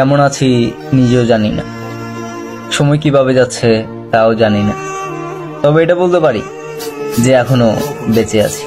কেমন আছি নিজেও জানি না। সময় কীভাবে যাচ্ছে তাও জানি না। তবে এটা বলতে পারি যে এখনও বেঁচে আছি।